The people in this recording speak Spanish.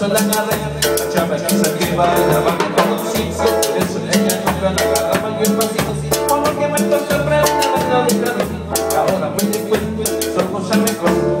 solanare Achaba chisa que va la baja con un sitio no a agarrar mal bien pasito Como que me tocó para una banda de Ahora cuento, son cosas mejor.